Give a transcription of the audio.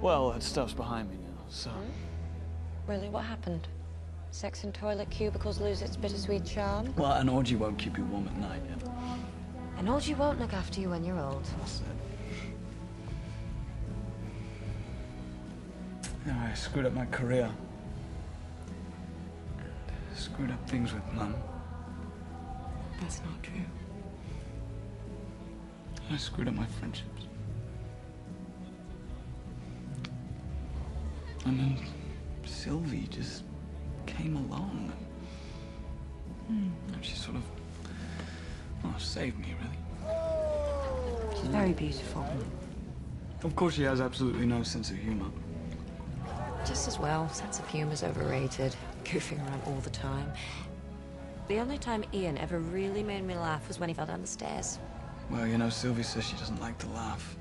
Well, that stuff's behind me now, so. Hmm? Really, what happened? Sex in toilet cubicles lose its bittersweet charm? Well, an orgy won't keep you warm at night, yeah. And orgy won't look after you when you're old. What's that? Yeah, I screwed up my career. Screwed up things with Mum. That's not true. I screwed up my friendships. And then Sylvie just came along. Hmm, and she sort of, well, saved me, really. She's very beautiful. Of course, she has absolutely no sense of humor. Just as well. Sense of humor's overrated. Goofing around all the time. The only time Ian ever really made me laugh was when he fell down the stairs. Well, you know, Sylvie says she doesn't like to laugh.